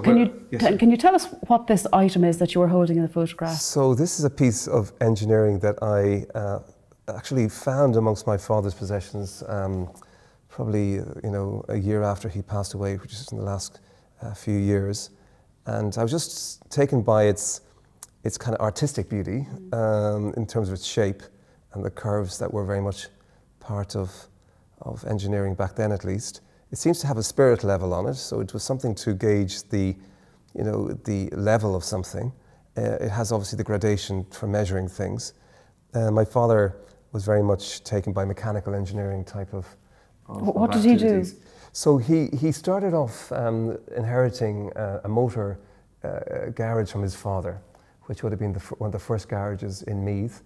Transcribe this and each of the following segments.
Can you, yes, can you tell us what this item is that you were holding in the photograph? So this is a piece of engineering that I uh, actually found amongst my father's possessions um, probably you know a year after he passed away, which is in the last uh, few years. And I was just taken by its, its kind of artistic beauty um, in terms of its shape and the curves that were very much part of, of engineering back then at least. It seems to have a spirit level on it, so it was something to gauge the, you know, the level of something. Uh, it has obviously the gradation for measuring things. Uh, my father was very much taken by mechanical engineering type of. of what of did he do? So he, he started off um, inheriting uh, a motor uh, garage from his father, which would have been the, one of the first garages in Meath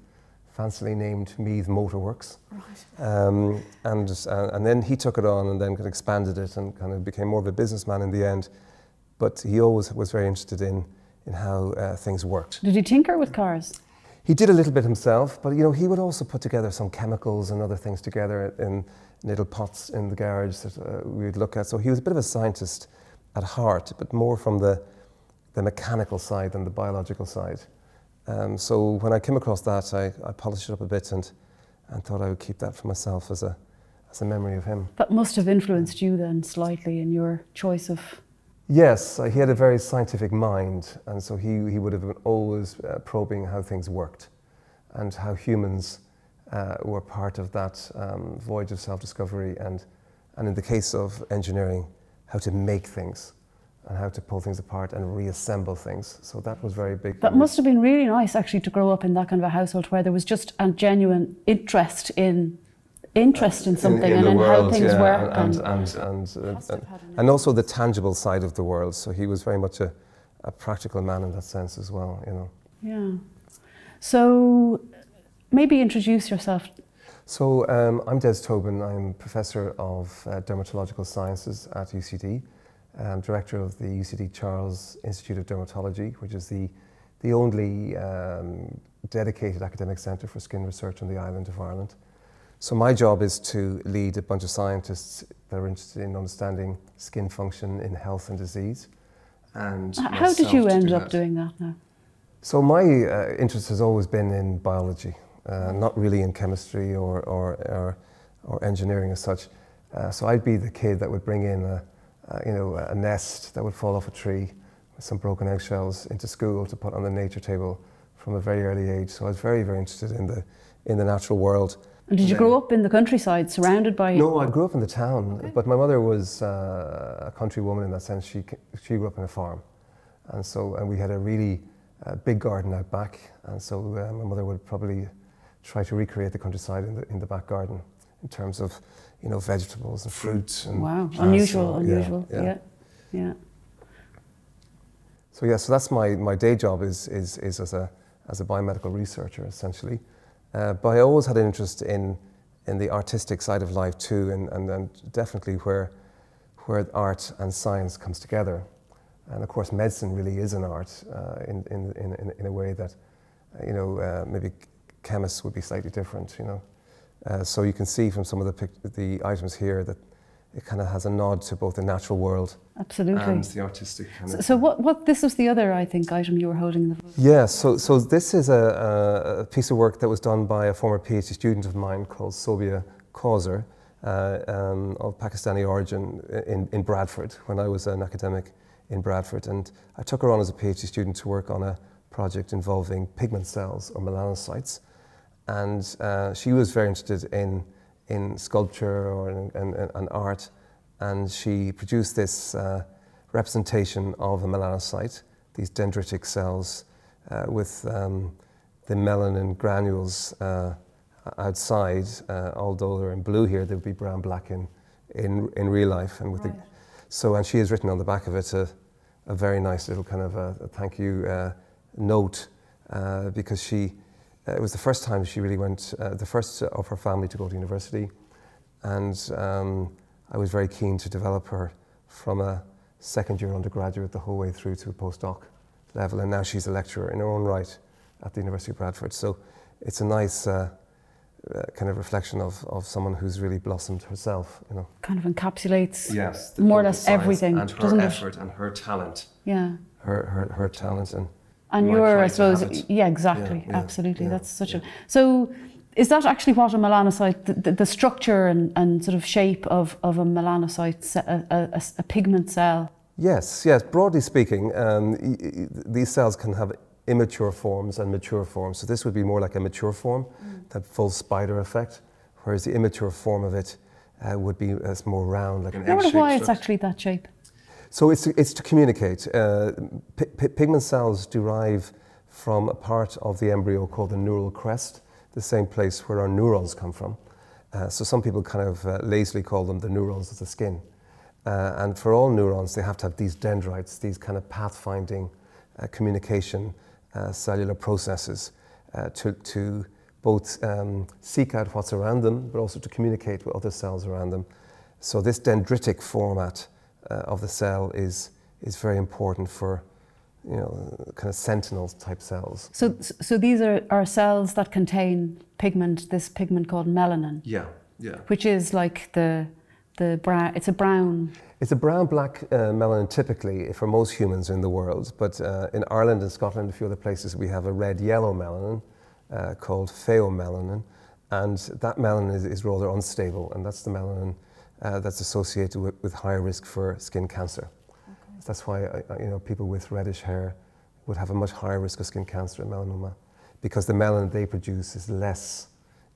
fancily named Meath Motorworks. Right. Um, and, uh, and then he took it on and then kind of expanded it and kind of became more of a businessman in the end. But he always was very interested in, in how uh, things worked. Did he tinker with cars? He did a little bit himself, but you know he would also put together some chemicals and other things together in little pots in the garage that uh, we would look at. So he was a bit of a scientist at heart, but more from the, the mechanical side than the biological side. Um, so when I came across that, I, I, polished it up a bit and, and thought I would keep that for myself as a, as a memory of him. That must have influenced you then slightly in your choice of. Yes, he had a very scientific mind, and so he, he would have been always uh, probing how things worked and how humans uh, were part of that um, voyage of self discovery, and, and in the case of engineering, how to make things and how to pull things apart and reassemble things. So that was very big. That must have been really nice actually to grow up in that kind of a household where there was just a genuine interest in interest in something in, in and in world, how things yeah, work and and and, and, and, and, also the tangible side of the world. So he was very much a, a practical man in that sense as well, you know. Yeah. So maybe introduce yourself. So um, I'm Des Tobin. I'm professor of uh, dermatological sciences at UCD. I'm director of the UCD Charles Institute of Dermatology, which is the, the only um, dedicated academic centre for skin research on the island of Ireland. So my job is to lead a bunch of scientists that are interested in understanding skin function in health and disease. And how did you end do up that. doing that now? So my uh, interest has always been in biology, uh, not really in chemistry or, or, or, or engineering as such. Uh, so I'd be the kid that would bring in a, uh, you know, a nest that would fall off a tree with some broken eggshells into school to put on the nature table from a very early age. So I was very, very interested in the, in the natural world. And did you grow up in the countryside, surrounded by? No, I grew up in the town, okay. but my mother was uh, a country woman in that sense. She she grew up in a farm, and so and we had a really uh, big garden out back, and so uh, my mother would probably try to recreate the countryside in the in the back garden in terms of you know, vegetables and fruits. And wow, unusual, unusual. Yeah, yeah, yeah. So yeah, so that's my, my day job is, is, is as, a, as a biomedical researcher essentially. Uh, but I always had an interest in, in the artistic side of life too, and, and, and definitely where, where art and science comes together. And of course, medicine really is an art uh, in, in, in, in a way that, you know, uh, maybe chemists would be slightly different, you know. Uh, so you can see from some of the, the items here that it kind of has a nod to both the natural world Absolutely. and the artistic. So, so, what, what, this was the other, I think, item you were holding in the. Yeah, so, so this is a, a, piece of work that was done by a former PhD student of mine called Sobia Kauser, uh, um, of Pakistani origin in, in Bradford, when I was an academic in Bradford. And I took her on as a PhD student to work on a project involving pigment cells or melanocytes and uh, she was very interested in, in sculpture or in, in, in art, and she produced this uh, representation of a melanocyte, these dendritic cells uh, with um, the melanin granules uh, outside, uh, although they're in blue here, they would be brown black in, in, in real life. And with right. the, so, and she has written on the back of it a, a very nice little kind of a, a thank you uh, note because she uh, it was the first time she really went, uh, the first of her family to go to university. And um, I was very keen to develop her from a second year undergraduate the whole way through to a postdoc level. And now she's a lecturer in her own right at the University of Bradford. So it's a nice, uh, uh, kind of reflection of, of someone who's really blossomed herself, you know. Kind of encapsulates yes, more or less everything, and her doesn't effort it? and her talent. Yeah. Her, her, her talent and and you're, I suppose, yeah, exactly, yeah, yeah, absolutely. Yeah, That's such a so. Is that actually what a melanocyte, the, the, the structure and, and sort of shape of, of a melanocyte, a, a, a pigment cell? Yes, yes. Broadly speaking, um, these cells can have immature forms and mature forms. So this would be more like a mature form, mm. that full spider effect, whereas the immature form of it uh, would be uh, more round, like an I wonder why it's actually that shape. So it's, it's to communicate. Uh, pigment cells derive from a part of the embryo called the neural crest, the same place where our neurons come from. Uh, so some people kind of uh, lazily call them the neurons of the skin. Uh, and for all neurons, they have to have these dendrites, these kind of pathfinding uh, communication uh, cellular processes to, to both um, seek out what's around them, but also to communicate with other cells around them. So this dendritic format of the cell is, is very important for you know, kind of sentinel type cells. So, so these are, are cells that contain pigment, this pigment called melanin. Yeah, yeah. Which is like the, the brown, it's a brown. It's a brown black uh, melanin typically for most humans in the world, but uh, in Ireland and Scotland, a few other places, we have a red yellow melanin uh, called pheomelanin, and that melanin is, is, rather unstable, and that's the melanin uh, that's associated with, with higher risk for skin cancer. Okay. That's why uh, uh, you know people with reddish hair would have a much higher risk of skin cancer and melanoma, because the melanin they produce is less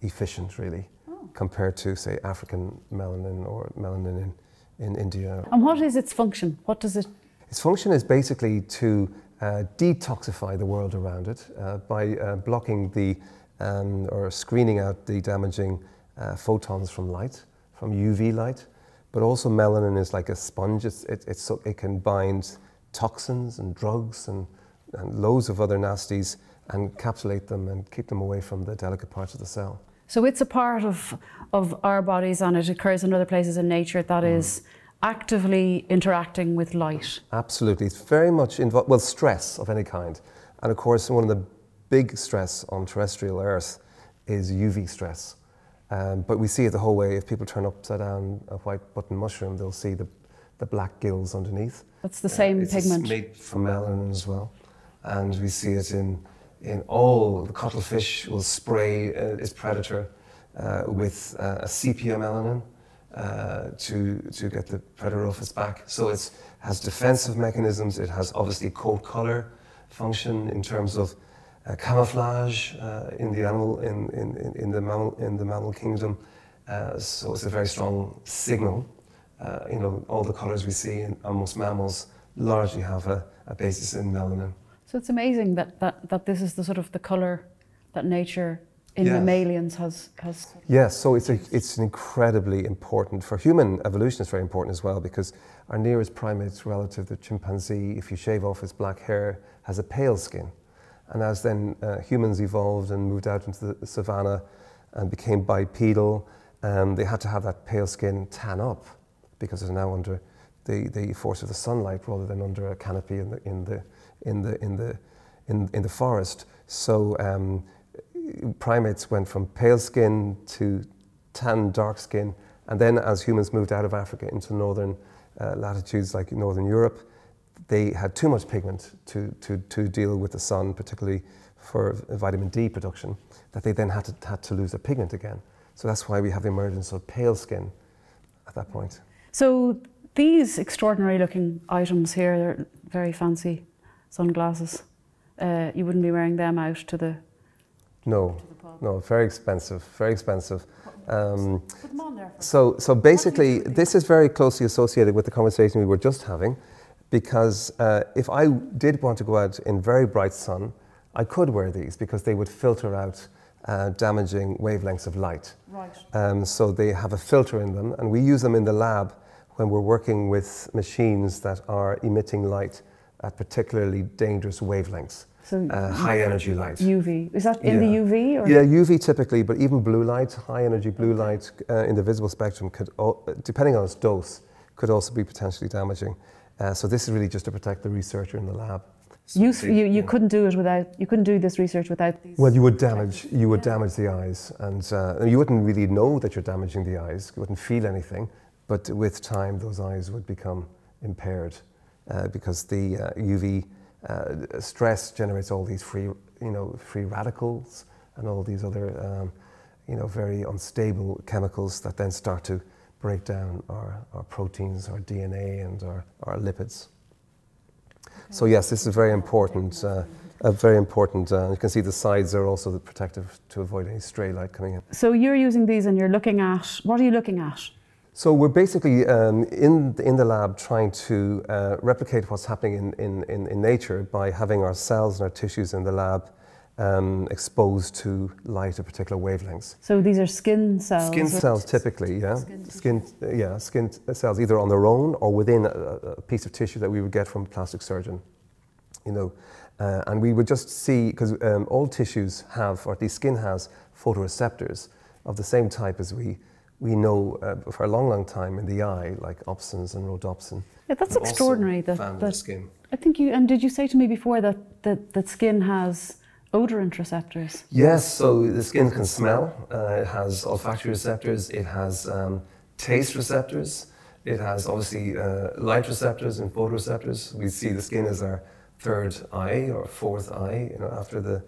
efficient, really, oh. compared to say African melanin or melanin in in India. And what is its function? What does it? Its function is basically to uh, detoxify the world around it uh, by uh, blocking the um, or screening out the damaging uh, photons from light, from UV light. But also melanin is like a sponge. It's, it, it's so it can bind toxins and drugs and, and loads of other nasties and encapsulate them and keep them away from the delicate parts of the cell. So it's a part of, of our bodies and it occurs in other places in nature that mm. is actively interacting with light. Absolutely. It's very much involved, well, stress of any kind. And of course, one of the big stress on terrestrial Earth is UV stress. Um, but we see it the whole way. If people turn upside down a white button mushroom, they'll see the, the black gills underneath. That's the same uh, it's pigment. made from melanin as well. And we see it in in all the cuttlefish will spray uh, its predator uh, with uh, a sepia melanin uh, to, to get the predator off its back. So it has defensive mechanisms, it has obviously coat color function in terms of uh, camouflage uh, in the animal, in, in, in, the mammal, in the mammal kingdom. so it's a very strong signal. you know, all the colors we see in almost mammals largely have a, a basis in melanin. So it's amazing that, that, that this is the sort of the colour that nature in yes. mammalians has, has. Yes, so it's, a, it's an incredibly important. For human evolution, it's very important as well because our nearest primates relative the chimpanzee, if you shave off his black hair, has a pale skin. And as then uh, humans evolved and moved out into the savannah and became bipedal, um, they had to have that pale skin tan up because they're now under the, the force of the sunlight rather than under a canopy in the, in the in the, in the, in, the forest. So um, primates went from pale skin to tan, dark skin, and then as humans moved out of Africa into northern uh, latitudes like northern Europe, they had too much pigment to, to, to deal with the sun, particularly for vitamin D production, that they then had to, had to lose their pigment again. So that's why we have the emergence of pale skin at that point. So these extraordinary looking items here, they're very fancy sunglasses. Uh, you wouldn't be wearing them out to the. No, to the no, very expensive, very expensive. Um, so, so basically, this is very closely associated with the conversation we were just having, because uh, if I did want to go out in very bright sun, I could wear these because they would filter out uh, damaging wavelengths of light. Right. Um, so they have a filter in them, and we use them in the lab when we're working with machines that are emitting light at particularly dangerous wavelengths. So uh, high energy light. UV. Is that in yeah. the UV? Or? Yeah, UV typically, but even blue light, high energy blue light uh, in the visible spectrum could, depending on its dose, could also be potentially damaging. Uh, so this is really just to protect the researcher in the lab. So you, you, you couldn't do it without, you couldn't do this research without these. Well, you would damage, you would yeah. damage the eyes and uh, you wouldn't really know that you're damaging the eyes, you wouldn't feel anything, but with time those eyes would become impaired uh, because the uh, UV uh, stress generates all these free, you know, free radicals and all these other, um, you know, very unstable chemicals that then start to break down our, our proteins, our DNA and our, our lipids. So yes, this is very important. Uh, a very important. Uh, you can see the sides are also protective to avoid any stray light coming in. So you're using these, and you're looking at what are you looking at? So we're basically um, in in the lab trying to uh, replicate what's happening in, in, in, in nature by having our cells and our tissues in the lab um, exposed to light of particular wavelengths. So these are skin cells. Skin cells, typically, yeah. Skin, skin yeah, skin cells, either on their own or within a, a, piece of tissue that we would get from a plastic surgeon. You know, uh, and we would just see because um, all tissues have, or at least skin has, photoreceptors of the same type as we we know uh, for a long, long time in the eye, like opsins and rhodopsin. Yeah, that's extraordinary. That, that skin. I think you and did you say to me before that that, that skin has odorant receptors? Yes, so the skin can smell. Uh, it has olfactory receptors. It has um, taste receptors. It has obviously uh, light receptors and photoreceptors. We see the skin as our third eye or fourth eye, you know, after the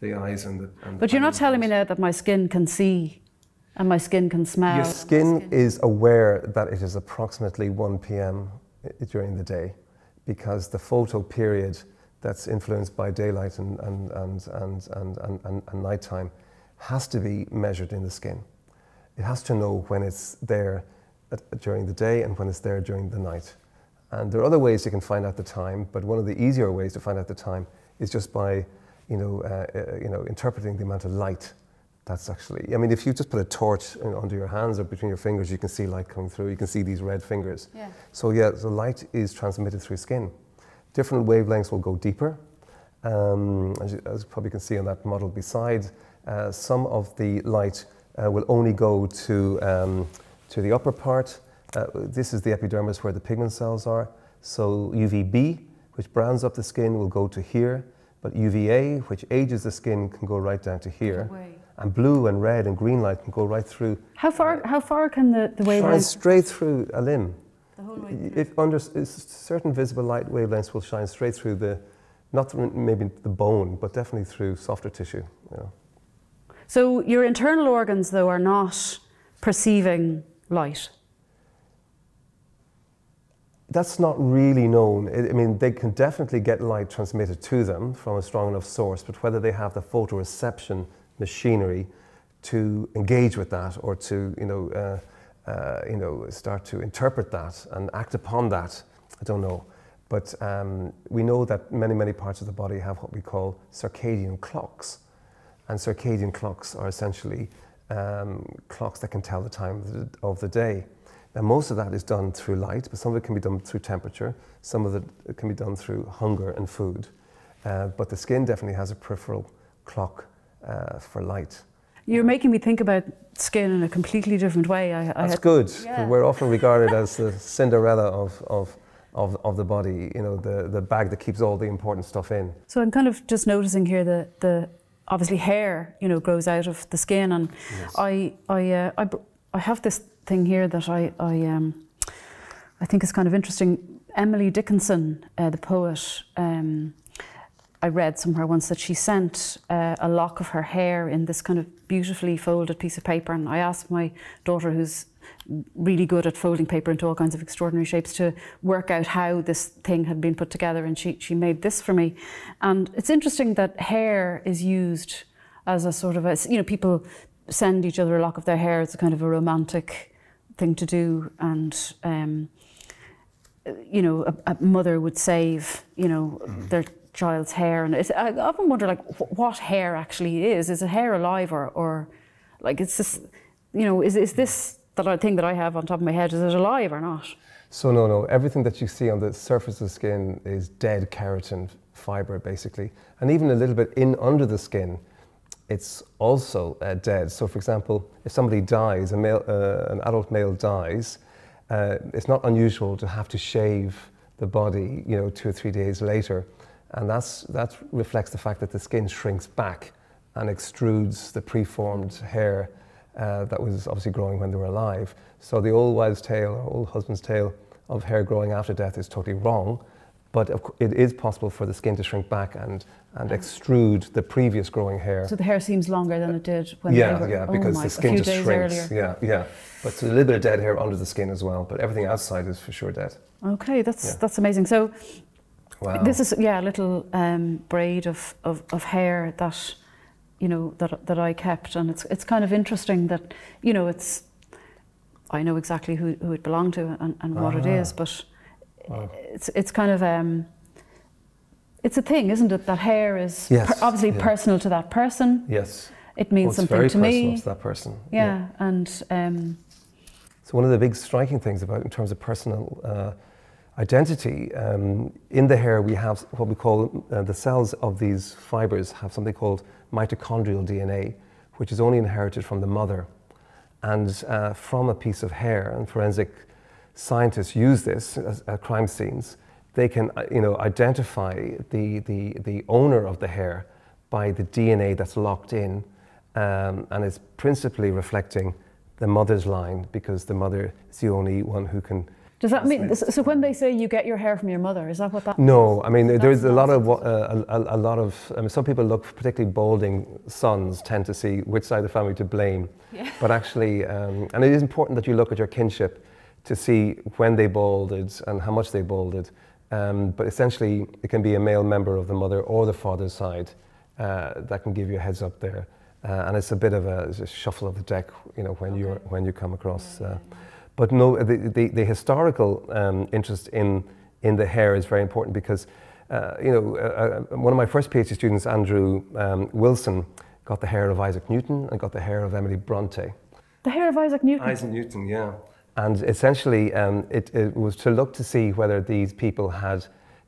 the eyes and the. And but you're not telling me now that my skin can see and my skin can smell. Your skin, skin is aware that it is approximately 1 p.m. during the day because the photo period that's influenced by daylight and, and, and, and, and, and, and, and nighttime has to be measured in the skin. It has to know when it's there during the day and when it's there during the night. And there are other ways you can find out the time, but one of the easier ways to find out the time is just by you know, uh, uh, you know, interpreting the amount of light that's actually, I mean, if you just put a torch in, under your hands or between your fingers, you can see light coming through. You can see these red fingers. Yeah. So yeah, the light is transmitted through skin. Different wavelengths will go deeper. Um, as, you, as, you, probably can see on that model beside, uh, some of the light uh, will only go to, um, to the upper part. Uh, this is the epidermis where the pigment cells are. So UVB, which browns up the skin, will go to here. But UVA, which ages the skin, can go right down to here. And blue and red and green light can go right through. How far, how far can the, the wavelength? Shine straight through a limb. The whole way through? If under certain visible light wavelengths will shine straight through the, not maybe the bone, but definitely through softer tissue. You know. So your internal organs, though, are not perceiving light that's not really known. I mean, they can definitely get light transmitted to them from a strong enough source, but whether they have the photoreception machinery to engage with that or to, you know, uh, uh, you know, start to interpret that and act upon that, I don't know. But um, we know that many, many parts of the body have what we call circadian clocks. And circadian clocks are essentially um, clocks that can tell the time of the, of the day. Now, most of that is done through light, but some of it can be done through temperature. Some of it can be done through hunger and food. Uh, but the skin definitely has a peripheral clock uh, for light. You're making me think about skin in a completely different way. I, I That's had, good. Yeah. We're often regarded as the Cinderella of, of, of, of the body, you know, the, the bag that keeps all the important stuff in. So I'm kind of just noticing here that the obviously hair, you know, grows out of the skin, and yes. I, I, uh, I, I have this thing here that I, I, um, I think is kind of interesting. Emily Dickinson, uh, the poet, um, I read somewhere once that she sent uh, a lock of her hair in this kind of beautifully folded piece of paper. And I asked my daughter, who's really good at folding paper into all kinds of extraordinary shapes, to work out how this thing had been put together. And she, she made this for me. And it's interesting that hair is used as a sort of a, you know, people send each other a lock of their hair. It's a kind of a romantic thing to do and um, you know a, a, mother would save you know mm. their child's hair and I often wonder like what hair actually is. Is a hair alive or, or like it's just, you know is, is this that thing that I have on top of my head is it alive or not? So no no. Everything that you see on the surface of the skin is dead keratin fiber basically. And even a little bit in under the skin it's also uh, dead. So, for example, if somebody dies, a male, uh, an adult male dies, uh, it's not unusual to have to shave the body, you know, two or three days later, And that's, that reflects the fact that the skin shrinks back and extrudes the preformed hair uh, that was obviously growing when they were alive. So the old wives' tale or old husband's tale of hair growing after death is totally wrong. But it is possible for the skin to shrink back and, and extrude the previous growing hair. So the hair seems longer than it did when yeah, they were, yeah, because oh the skin just shrinks. Earlier. Yeah, yeah. But there's a little bit of dead hair under the skin as well. But everything outside is for sure dead. Okay, that's yeah. that's amazing. So wow. this is yeah a little um, braid of, of, of hair that you know that that I kept, and it's it's kind of interesting that you know it's I know exactly who, who it belonged to and, and what it is, but wow. it's it's kind of um, it's a thing, isn't it? That hair is yes, per, obviously yeah. personal to that person. Yes, it means well, something very to me. to that person. Yeah, yeah. and um, so one of the big striking things about in terms of personal. Uh, identity. Um, in the hair, we have what we call uh, the cells of these fibers have something called mitochondrial DNA, which is only inherited from the mother. And uh, from a piece of hair, and forensic scientists use this at crime scenes, they can uh, you know, identify the, the, the owner of the hair by the DNA that's locked in. Um, and it's principally reflecting the mother's line because the mother is the only one who can does that mean so? When they say you get your hair from your mother, is that what that? No, I mean there's a lot of uh, a, a, lot of. I mean, some people look, particularly balding sons, tend to see which side of the family to blame. Yeah. But actually, um, and it is important that you look at your kinship to see when they balded and how much they balded. Um, but essentially, it can be a male member of the mother or the father's side uh, that can give you a heads up there. Uh, and it's a bit of a, a, shuffle of the deck, you know, when okay. you when you come across. Uh, but no, the, the, the historical um, interest in, in the hair is very important because, uh, you know, uh, uh, one of my first PhD students, Andrew um, Wilson, got the hair of Isaac Newton and got the hair of Emily Bronte. The hair of Isaac Newton? Isaac Newton, yeah. And essentially, um, it, it, was to look to see whether these people had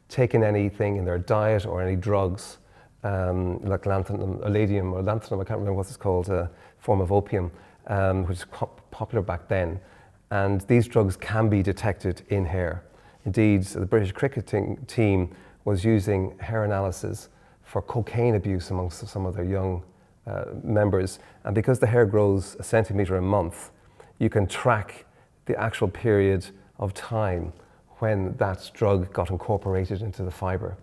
taken anything in their diet or any drugs, um, like lanthanum, aleadium or lanthanum, I can't remember what it's called, a form of opium, um, which was popular back then and these drugs can be detected in hair. Indeed, the British cricketing team was using hair analysis for cocaine abuse amongst some of their young uh, members. And because the hair grows a centimetre a month, you can track the actual period of time when that drug got incorporated into the fibre.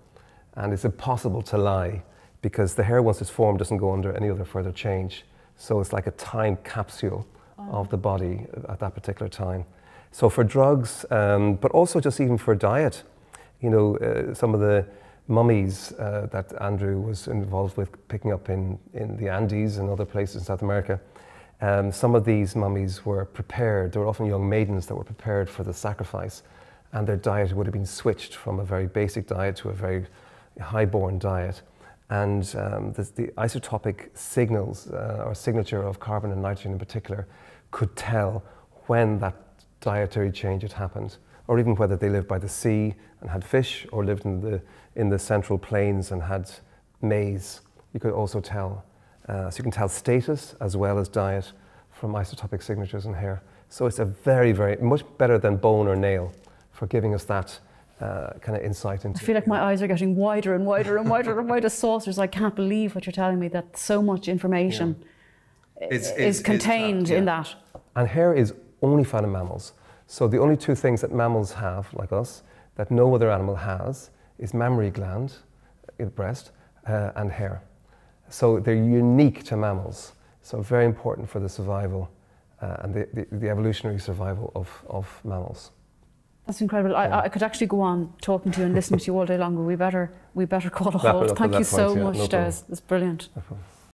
And it's impossible to lie because the hair, once it's formed, doesn't go under any other further change. So it's like a time capsule of the body at that particular time. So for drugs, um, but also just even for diet, you know, uh, some of the mummies uh, that Andrew was involved with picking up in, in the Andes and other places in South America, um, some of these mummies were prepared, they were often young maidens that were prepared for the sacrifice, and their diet would have been switched from a very basic diet to a very high-born diet and um, the, the, isotopic signals uh, or signature of carbon and nitrogen in particular could tell when that dietary change had happened, or even whether they lived by the sea and had fish, or lived in the, in the central plains and had maize. You could also tell. Uh, so you can tell status as well as diet from isotopic signatures in hair. So it's a very, very, much better than bone or nail for giving us that uh, kind of insight into. I feel like my eyes are getting wider and wider and wider and wider saucers. I can't believe what you're telling me. That so much information yeah. It's, it's, is contained it's, yeah. in that. And hair is only found in mammals. So the only two things that mammals have, like us, that no other animal has, is mammary gland, the breast, uh, and hair. So they're unique to mammals. So very important for the survival uh, and the, the, the evolutionary survival of, of mammals. That's incredible. I, I, could actually go on talking to you and listening to you all day long, but we better we better call a halt. Thank you so point, much, yeah, no Des. It's brilliant. No